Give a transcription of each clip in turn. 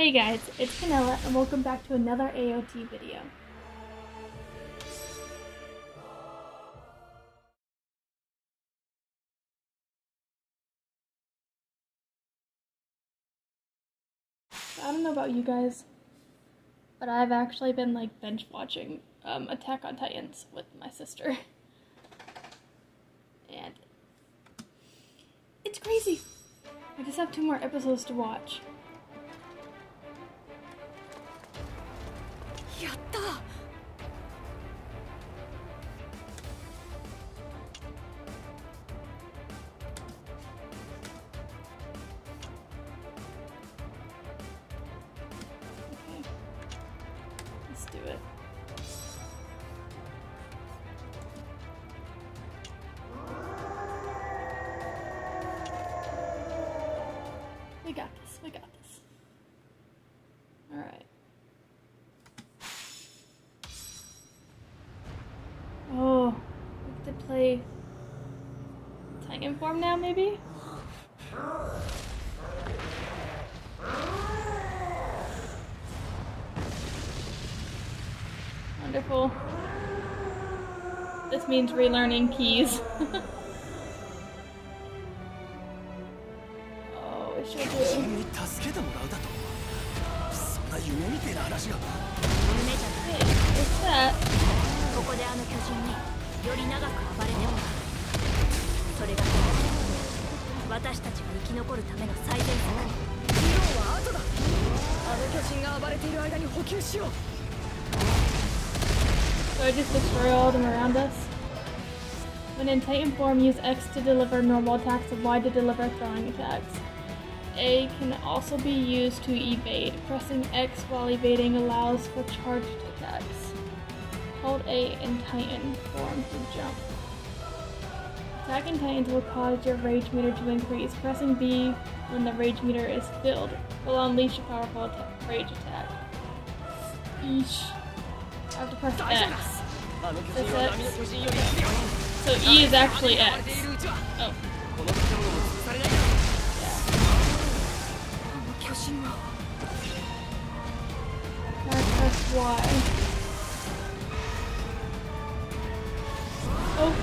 Hey guys, it's Conela and welcome back to another AOT video. I don't know about you guys, but I've actually been like bench watching um, Attack on Titans with my sister. And it's crazy. I just have two more episodes to watch. Wonderful. This means relearning keys. oh, it? ここであの巨人により長く暴れてもらうそれが。私たちが生き残るための最善策。議論は後だ。あの巨人が暴れている間に補給しよう So I just destroy all of them around us? When in Titan form, use X to deliver normal attacks and Y to deliver throwing attacks. A can also be used to evade. Pressing X while evading allows for charged attacks. Hold A in Titan form to jump. Attacking Titans will cause your rage meter to increase. Pressing B when the rage meter is filled will unleash a powerful rage attack. Eesh. I have to press X. That's X. So E is actually X. Oh. Yeah. Press Y. Oh.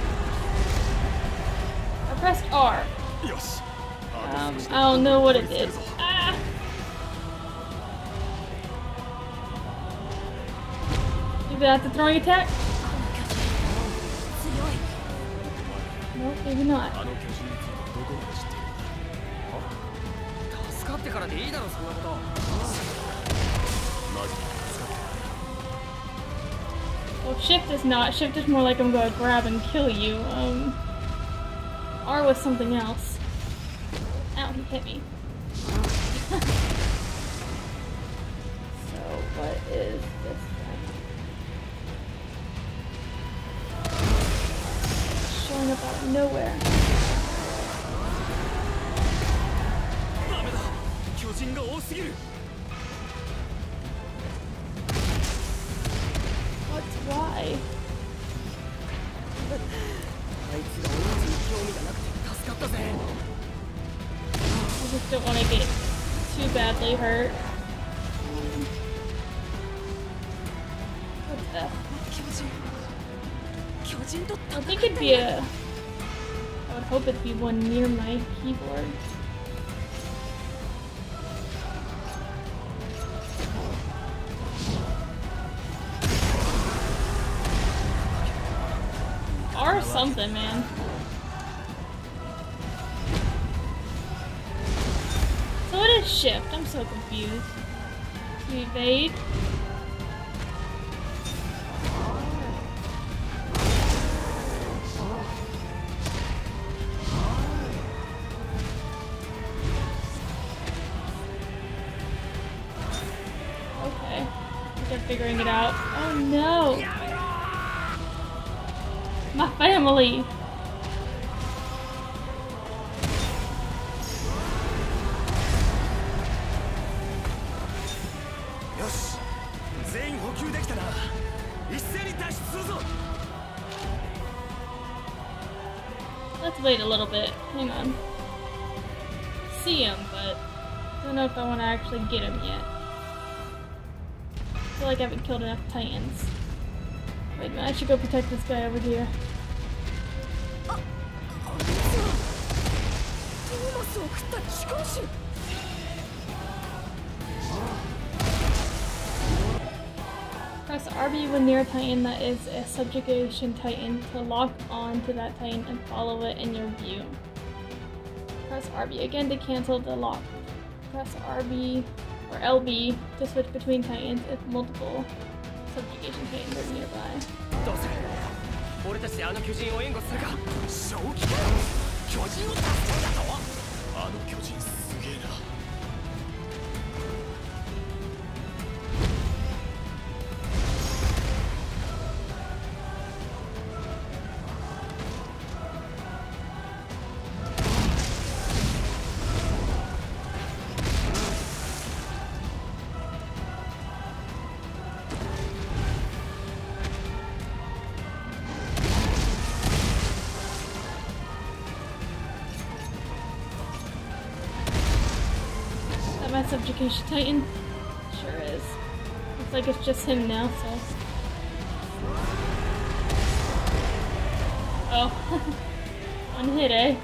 I pressed R. Um, I don't know what it is. that the throwing attack? Nope, maybe not. Well, shift is not. Shift is more like I'm gonna grab and kill you. Um, R was something else. Ow, he hit me. so, what is... Showing up out of nowhere. I 戦 think it'd be a. I would hope it'd be one near my keyboard. Or something, man. So it is shift. I'm so confused. Evade. should go protect this guy over here. Press RB when near a titan that is a subjugation titan to lock on to that titan and follow it in your view. Press RB again to cancel the lock. Press RB or LB to switch between titans if multiple so getting hit nearby. どうする？俺たちであの巨人を援護するか。正気か。巨人を助けるだとあの巨人。That my titan? Sure is. Looks like it's just him now, so. Oh. One hit, eh?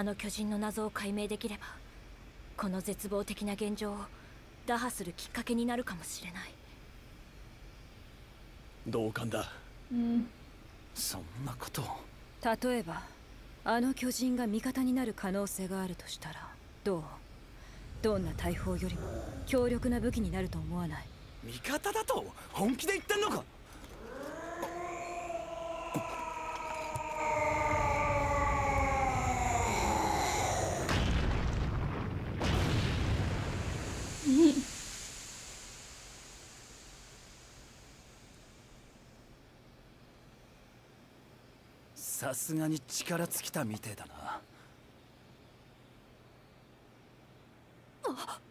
あの巨人の謎を解明できればこの絶望的な現状を打破するきっかけになるかもしれない。同感だ。Hmm. そんなこと。を例えばあの巨人が味方になる可能性があるとしたらどう？どんな大砲よりも強力な武器になると思わない？味方だと本気で言ってんのか？さすがに力尽きたみてえだな。あっ。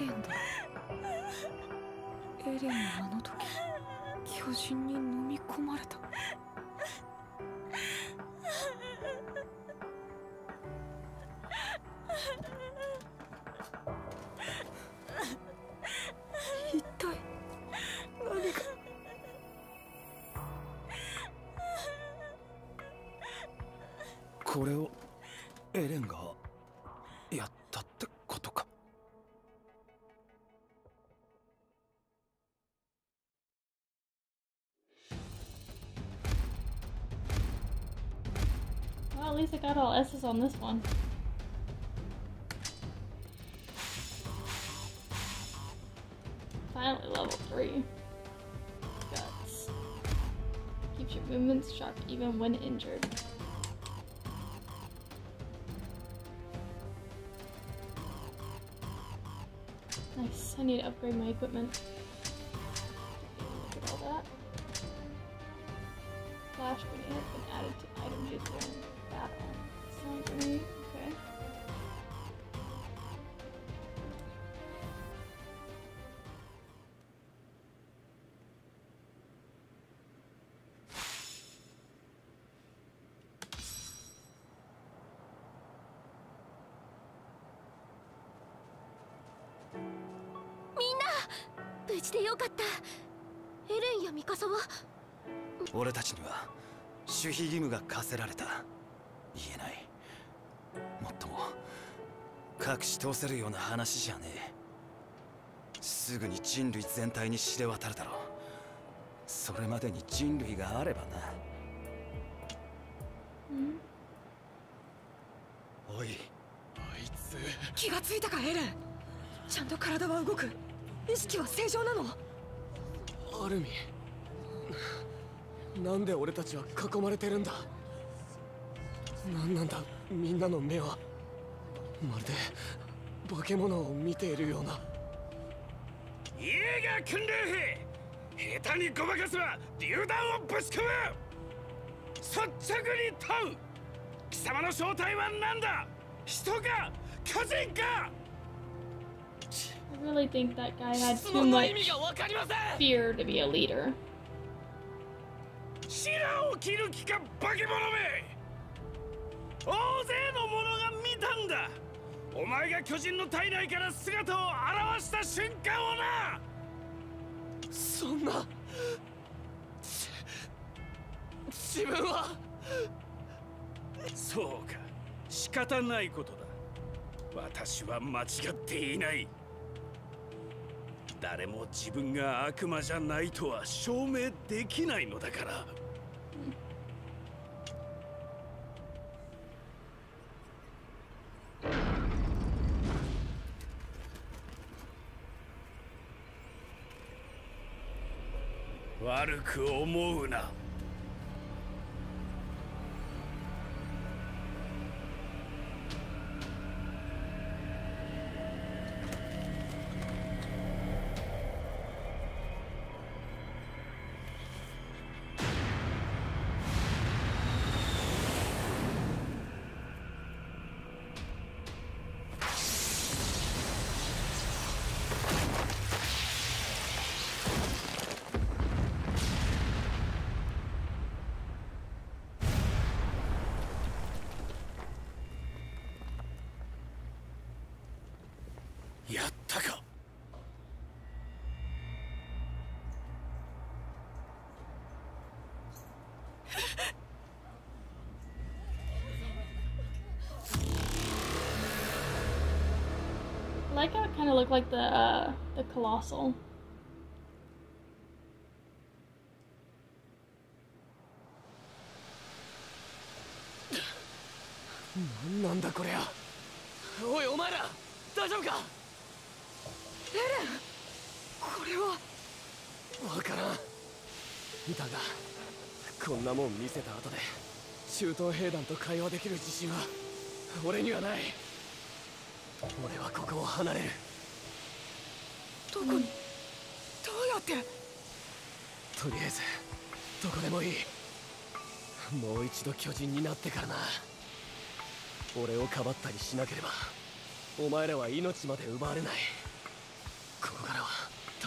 レンだ。エレンはあの時巨人に飲み込まれた。Least I got all S's on this one. Finally level 3. Guts. Keeps your movements sharp even when injured. Nice. I need to upgrade my equipment. 無事でよかった。エレンやミカサは？俺たちには守秘義務が課せられた。言えない。もっとも隠し通せるような話じゃねえ。すぐに人類全体に知れ渡るだろう。それまでに人類があればな。おい。あいつ。気がついたかエレン。ちゃんと体は動く意識は正常なの？アルミ。なんで俺たちは囲まれてるんだ？何なんだ？みんなの目は。まるで化け物を見ているような。イエーガー訓練兵下手にごまかせば榴弾をぶち込む。率直に問う。貴様の正体は何だ？人か？巨人か？I really think that guy had 質 too much fear to be a leader. 白を切る気か化け物め大勢の者が見たんだお前が巨人の体内から姿を現した瞬間をなそんなち自分はそうか仕方ないことだ私は間違っていない誰も自分が悪魔じゃないとは証明できないのだから。悪く思うな。やったか like how it kind of looked like the uh, the colossal. 何なんだここれはわからん。だがこんなもん見せた後で中東兵団と会話できる自信は俺にはない。俺はここを離れる。どこに？どうやって？とりあえずどこでもいい。もう一度巨人になってからな。俺をかばったりしなければお前らは命まで奪われない。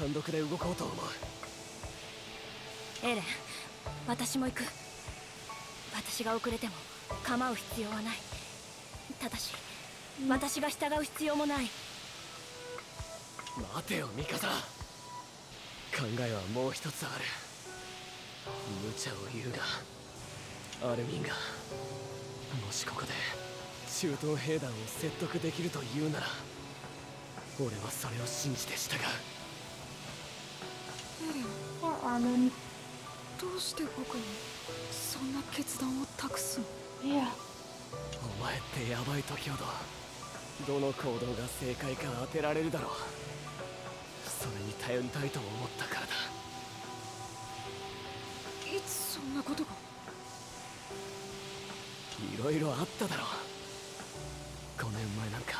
単独で動こうと思う。エレン私も行く。私が遅れても構う必要はない。ただし私が従う必要もない。待てよミカサ。考えはもう一つある。無茶を言うがアルミンがもしここで中東兵団を説得できると言うなら俺はそれを信じて従う Poor Armin. どうして僕にそんな決断を託すの？Yeah. お前ってヤバい時ほどどの行動が正解か当てられるだろう。それに頼りたいと思ったからだ。いつそんなことが？いろいろあっただろう。5年前なんか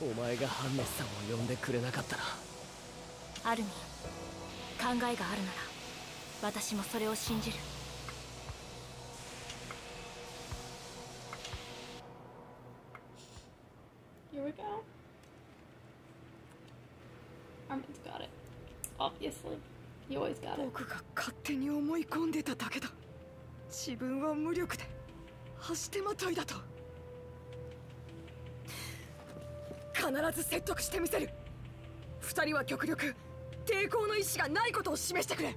お前がハンネスさんを呼んでくれなかったらアルミン考えがあるなら私もそれを信じる.僕が勝手に思い込んでただけだ。自分は無力で走手まといだと。必ず説得してみせる。二人は極力抵抗の意志がないことを示してくれ。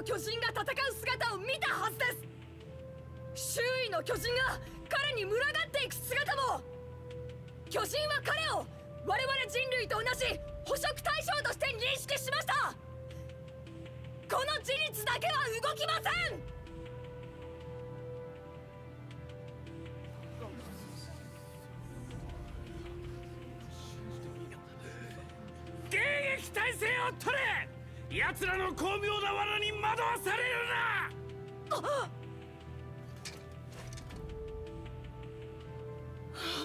の巨人が戦う姿を見たはずです。周囲の巨人が彼に群がっていく姿も。巨人は彼を我々人類と同じ捕食対象として認識しました。この事実だけは動きません。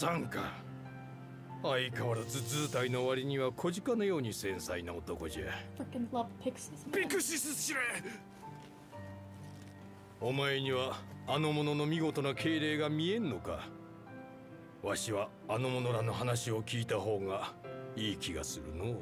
予算か。相変わらず図体の割には小鹿のように繊細な男じゃ.ビクシス司令お前にはあの者の見事な敬礼が見えんのか。わしはあの者らの話を聞いた方がいい気がするのう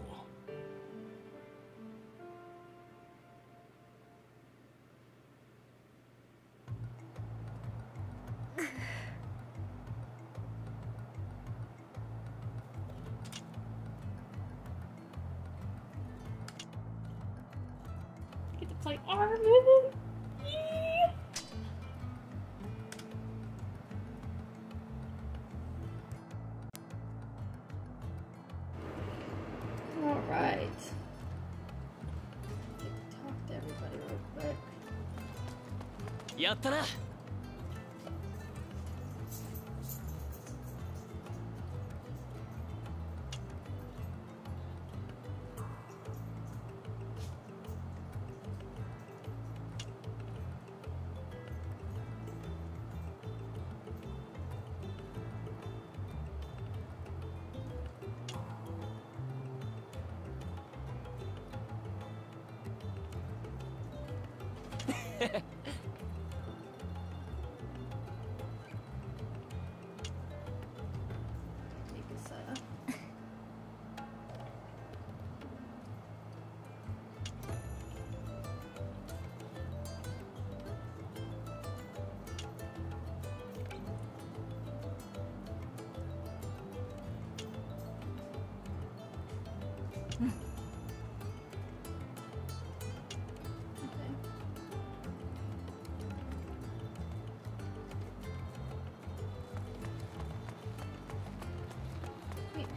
Get to play arm with him. Yeah. All right. Talk to everybody real quick. やったな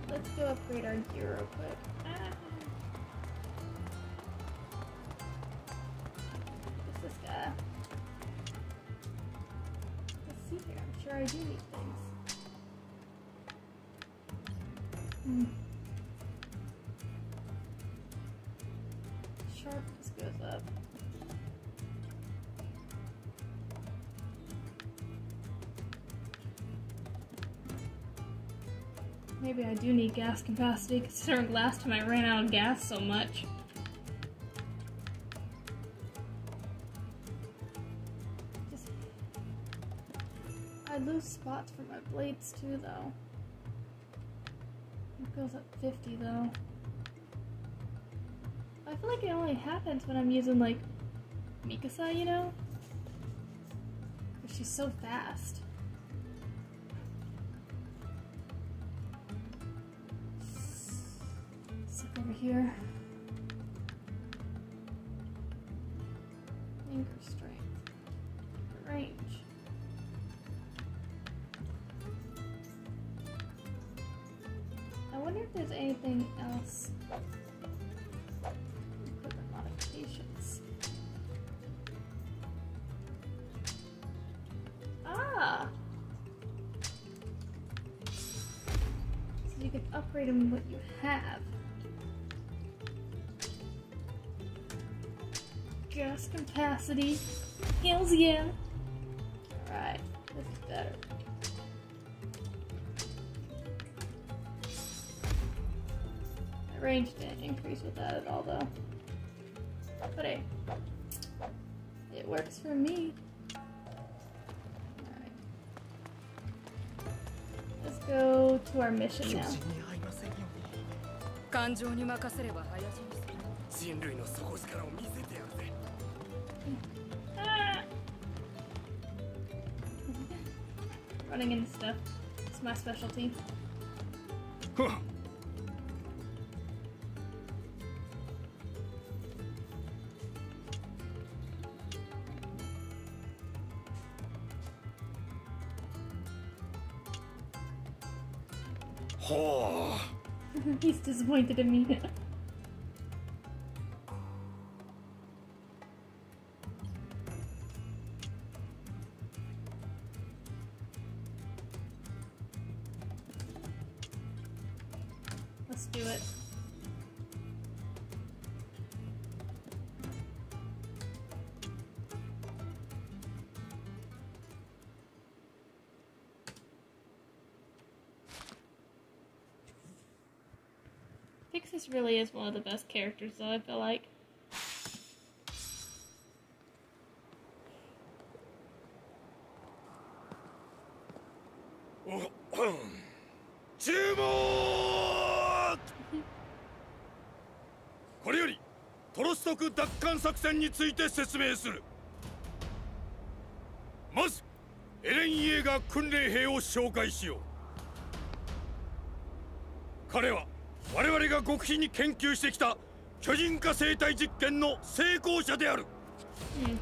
Let's go upgrade our gear real quick. Gas capacity considering last time I ran out of gas so much. I lose spots for my blades too though. It goes up 50 though. I feel like it only happens when I'm using like Mikasa, you know? she's so fast. Over here. Anchor strength. Range. I wonder if there's anything else. Ah! So you can upgrade them what you have. Gas capacity. Hells yeah. Alright, this is better. My range didn't increase with that at all though. But hey, it works for me. Alright. Let's go to our mission 巨 now. 人に会いませんよう感情に任せれば早死にするに人類の底力を見せてやる running into stuff. It's my specialty. Huh. He's disappointed in me. really is one of the best characters, though, I feel like. Most エレン・イエーガー訓練兵を紹介しよう彼は我々が極秘に研究してきた巨人化生態実験の成功者である Hmm.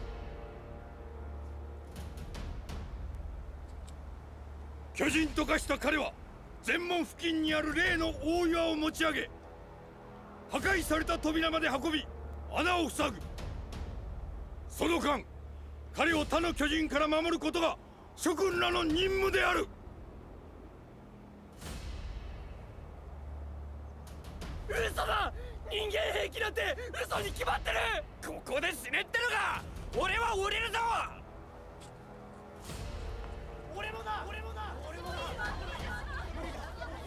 巨人と化した彼は全門付近にある例の大岩を持ち上げ破壊された扉まで運び穴を塞ぐその間彼を他の巨人から守ることが諸君らの任務である嘘だ人間兵器なんて嘘に決まってる！ここで死ねってのか！俺は降りるぞ！俺もだ！俺もだ！俺もだ！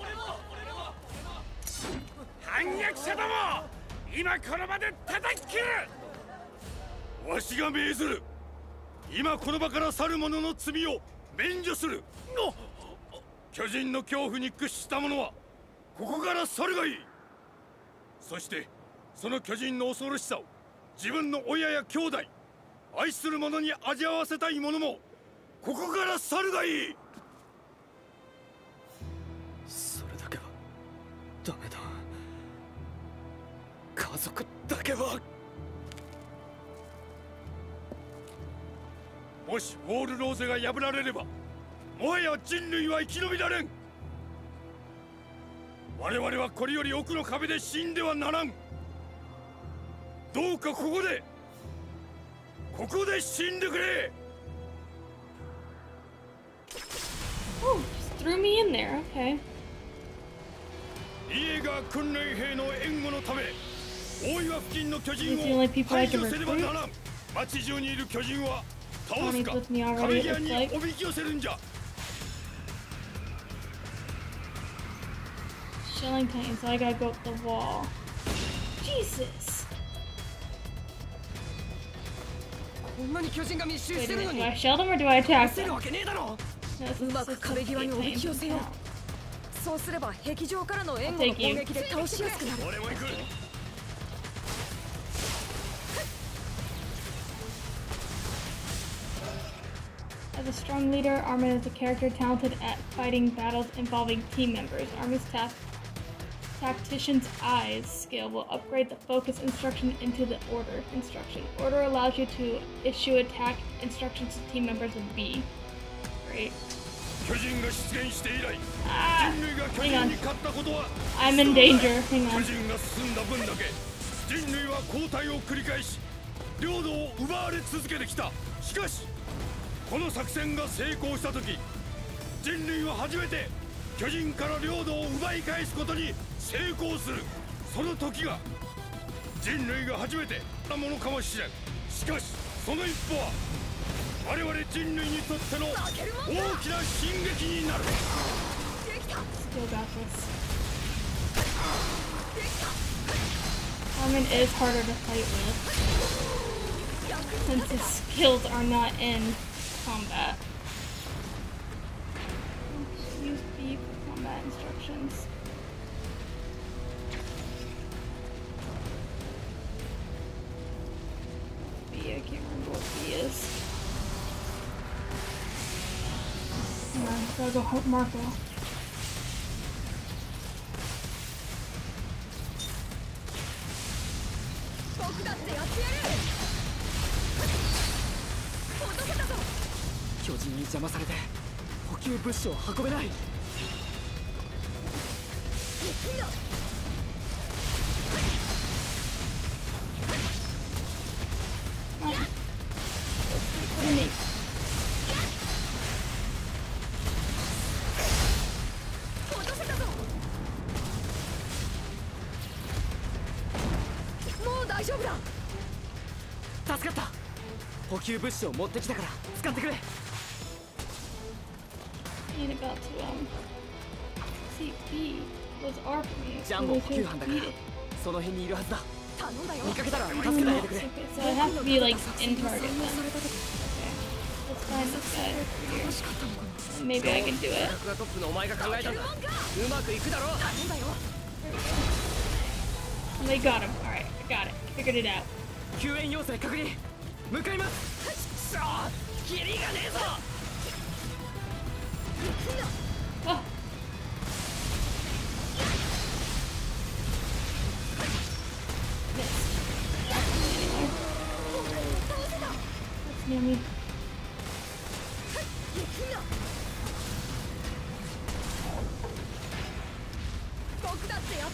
俺も俺も反逆者ども今この場で叩き切るわしが命ずる今この場から去る者の罪を免除するの巨人の恐怖に屈した者はここから去るがいいそしてその巨人の恐ろしさを自分の親や兄弟愛する者に味わわせたい者もここから去るがいい。それだけはダメだ。家族だけは。もしウォールローゼが破られればもはや人類は生き延びられん。我々はこれより奥の壁で死んではならんどうかここでここで死んでくれ Oh, just threw me in there. Okay. イエガー訓練兵の援護のため大岩付近の巨人を排除せねばならん町中にいる巨人は倒すか壁際に.おびき寄せるんじゃ Shelling Titan, so I gotta go up the wall. Jesus! こんなに巨人が密集 Wait し a てるの minute, に do I shell them or do I attack せ them? るわけねえだろ No, this is- うまく this is 壁際におびき寄せよう Titans そうすれば壁上からの援護の攻撃で倒しやすくなる俺も行く I As a strong leader, Armin is a character talented at fighting battles involving team members. Armin's ta- Tactician's Eyes skill will upgrade the focus instruction into the order instruction. Order allows you to issue attack instructions to team members with B. Great. Ah, hang on. I'm in danger. Hang on. 人類は交代を繰り返し領土を奪われ続けてきたしかしこの作戦が成功した時人類は初めて巨人から領土を奪い返すことに成功する。その時が人類が初めてなものかもしれん。しかしその一歩は我々人類にとっての大きな進撃になる,るできた。ストーバーフェスできた。I mean it is harder to fight with since his skills are not in combat. instructions. B, I can't remember what B is. Yeah, I gotta go hunt Marco. Thank you. 物資を運べない補給物資を持ってきたから使ってくれ was our point. ジャンボ補給班だからその辺にいるはずだ頼んだよ見かけたら助けてあげてくれ Okay, so I have to be like in target then. Okay. Let's find this guy here. Maybe I can do it. がトップのお前が考えたんだうまくいくだろう頼んだよ They got him. Alright, I got it. Figured it out. 救援要請確認向かいますくそキリがねえぞ Let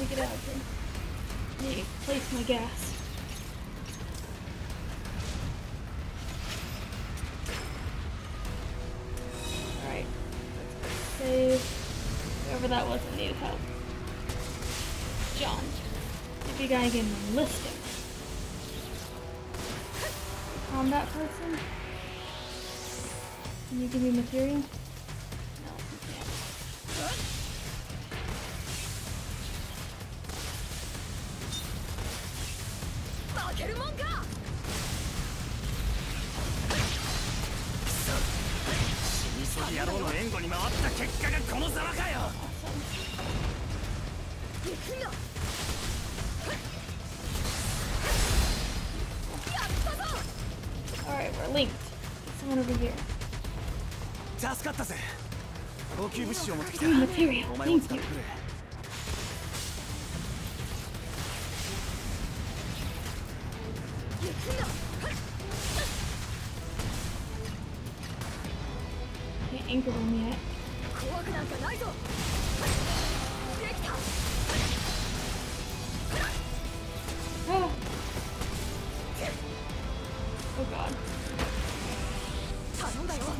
me get out of here. To place my gas. Alright. Save. Whoever that was that needed help. John. If you guys can enlist him. Combat person? Can you give me material?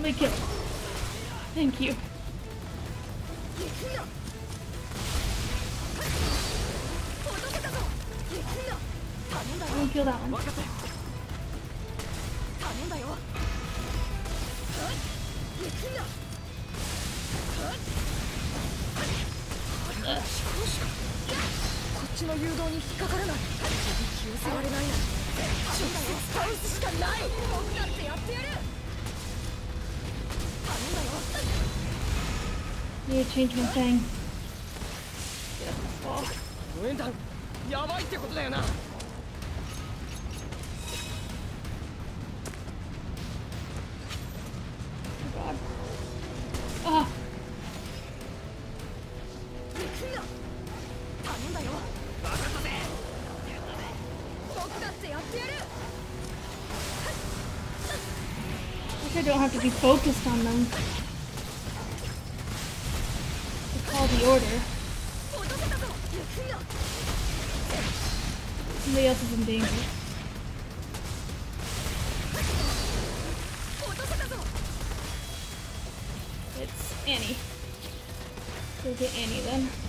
Lovely kill. Thank you. We'll kill that one. change my thing. I don't have to be focused on them. Somebody else is in danger. It's Annie. Go get Annie then.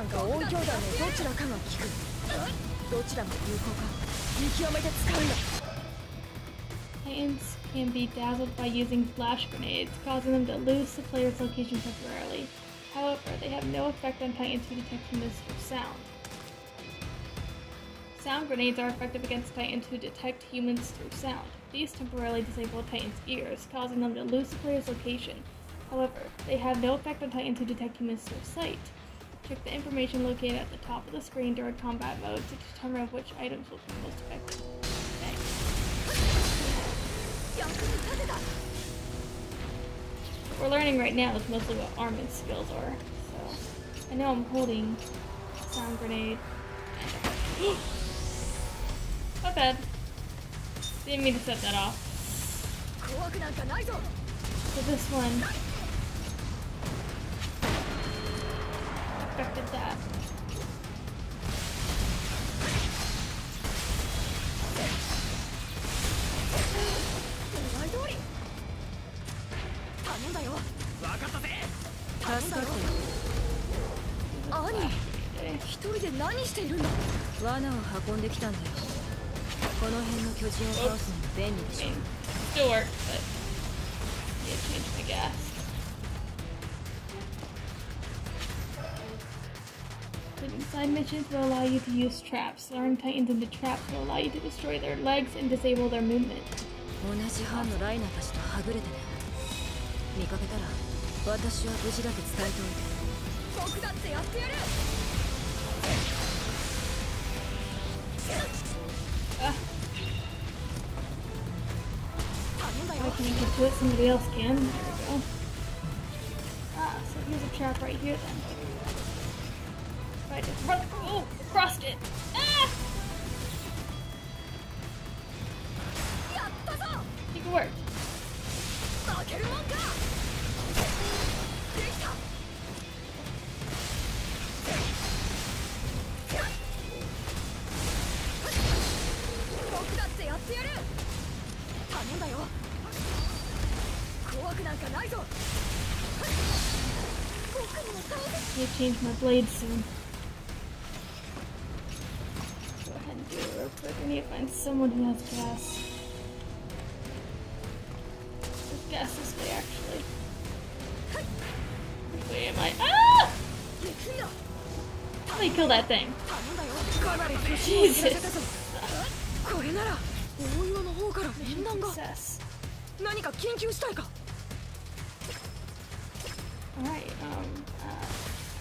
先行弾か音響弾のどちらかが効くどちらが有効か見極めて使うんだ Titans can be dazzled by using flash grenades, causing them to lose the player's location temporarily. However, they have no effect on Titans who detect humans through sound. Sound grenades are effective against Titans who detect humans through sound. These temporarily disable Titans' ears, causing them to lose the player's location. However, they have no effect on Titans who detect humans through sight. Check the information located at the top of the screen during combat mode to determine which items will be most effective. What we're learning right now is mostly what armament skills are. So I know I'm holding sound grenade. My bad. Didn't mean to set that off. So this one affected that. 狙い通り頼んだよ。助かったよ兄 Okay. 一人で何しているんだ罠を運んできたんだよ。この辺の巨人を倒すのも便利でしょ。Still works, but. Yeah, change my gas. Clicking side missions will allow you to use traps. Learn Titans into traps will allow you to destroy their legs and disable their movement. 同じ班のライナーたちとはぐれてね見かけたら私は無事だと伝えておいて僕だってやってやる Ah, 頼んだ I よ can't get to it. Somebody else can. There we go. Ah, so here's a trap right here then. I just run. Oh, crossed it. Ah! It worked. I change my blade soon. what he has gas. There's gas this way, actually. Which am I? Ah! How do kill that thing? Jesus! Alright, um, uh,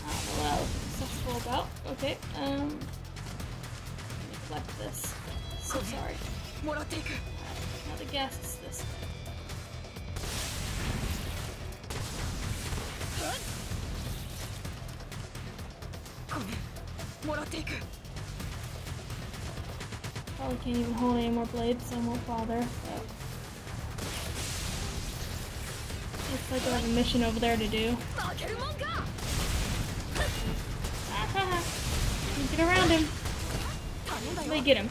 uh, well, successful about. Okay, um, let me collect this. So sorry. Alright, now the guests this time. Probably can't even hold any more blades, so I won't bother. Looks like I have a mission over there to do. Ah, get around him. Let me get him.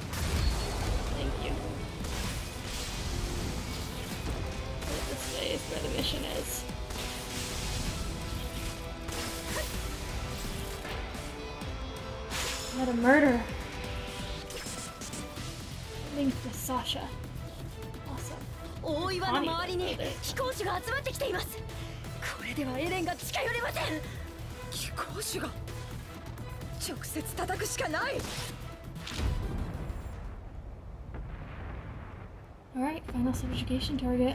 murder. Linked with Sasha. Awesome. 大岩の周りに飛行士が集まってきていますこれではエレンが近寄れません飛行士が直接叩くしかない Alright, final subjugation target.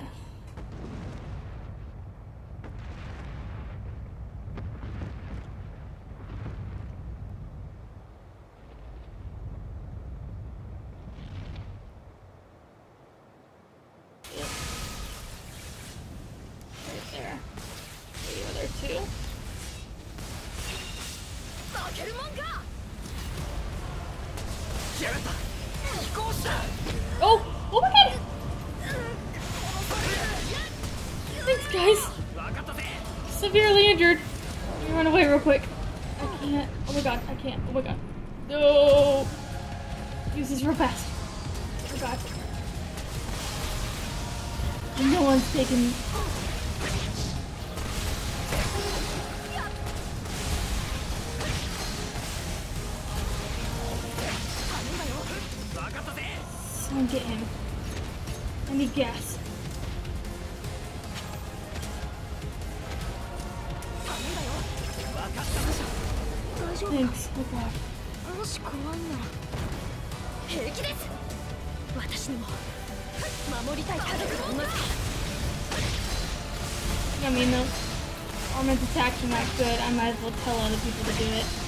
平気です私にも守りたい家族がいます I mean, the Armin's attacks are not good. I might as well tell other people to do it.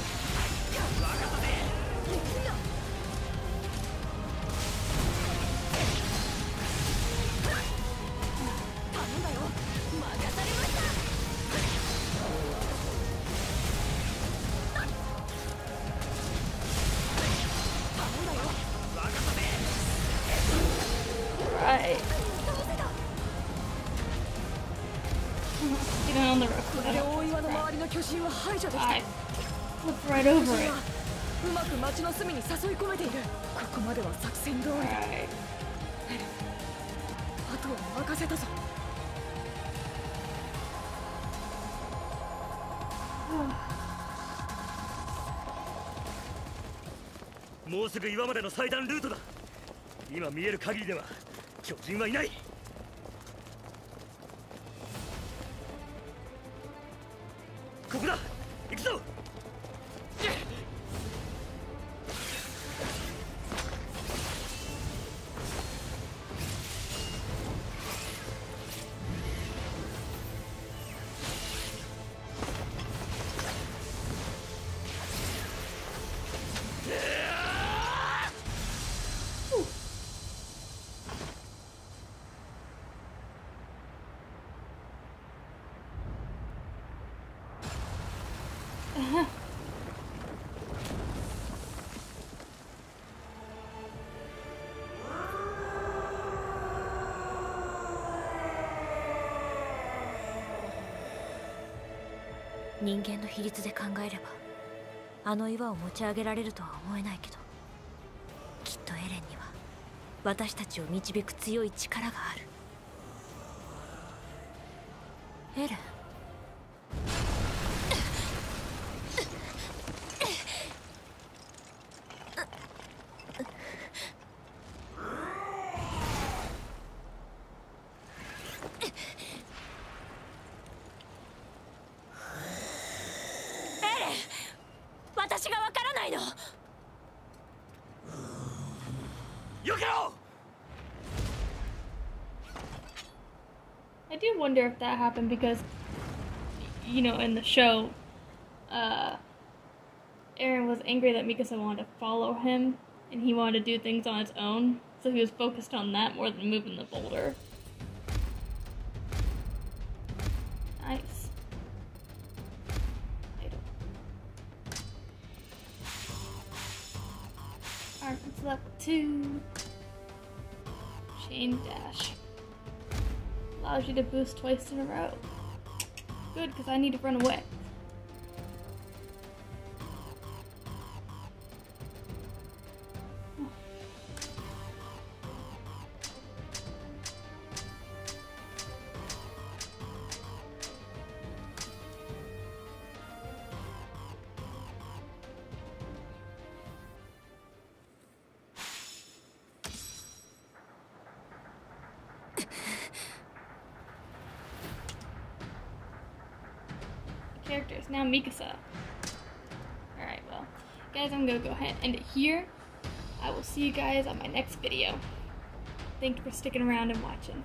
すぐ岩までの最短ルートだ。今見える限りでは巨人はいない。人間の比率で考えればあの岩を持ち上げられるとは思えないけどきっとエレンには私たちを導く強い力がある。I do wonder if that happened because, you know, in the show, uh, Eren was angry that Mikasa wanted to follow him, and he wanted to do things on his own, so he was focused on that more than moving the boulder. Nice. Alright, two. Chain dash. Allows you to boost twice in a row. Good, because I need to run away. Mikasa. Alright, well, guys, I'm gonna go ahead and end it here. I will see you guys on my next video. Thank you for sticking around and watching.